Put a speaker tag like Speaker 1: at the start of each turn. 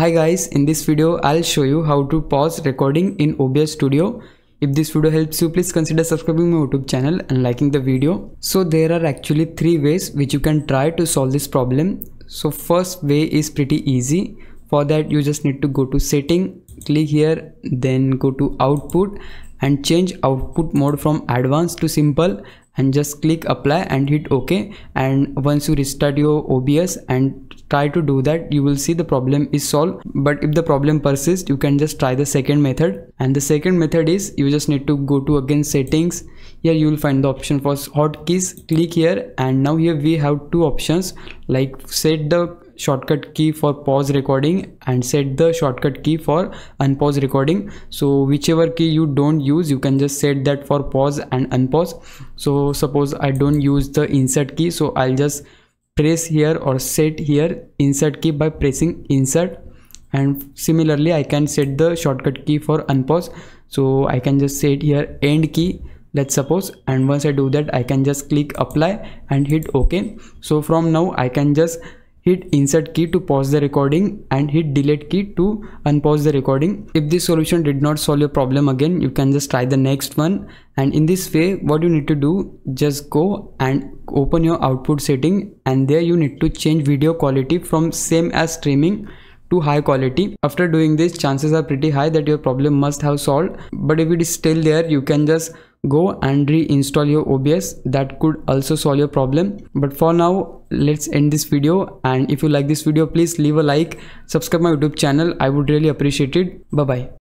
Speaker 1: Hi guys, in this video I'll show you how to pause recording in OBS Studio. If this video helps you, please consider subscribing my YouTube channel and liking the video. So there are actually three ways which you can try to solve this problem. So first way is pretty easy. For that you just need to go to setting, click here, then go to output and change output mode from advanced to simple and just click apply and hit ok and once you restart your obs and try to do that you will see the problem is solved. But if the problem persists you can just try the second method. And the second method is you just need to go to again settings. Here you will find the option for hotkeys. Click here and now here we have two options like set the shortcut key for pause recording and set the shortcut key for unpause recording. So whichever key you don't use you can just set that for pause and unpause. So suppose i don't use the insert key so i'll just press here or set here insert key by pressing insert. And similarly i can set the shortcut key for unpause. So i can just set here end key let's suppose. And once i do that i can just click apply and hit ok so from now i can just hit insert key to pause the recording and hit delete key to unpause the recording. If this solution did not solve your problem again you can just try the next one. And in this way what you need to do just go and open your output setting and there you need to change video quality from same as streaming to high quality. After doing this chances are pretty high that your problem must have solved. But if it is still there you can just go and reinstall your obs that could also solve your problem. But for now let's end this video. And if you like this video please leave a like subscribe my youtube channel. I would really appreciate it. Bye bye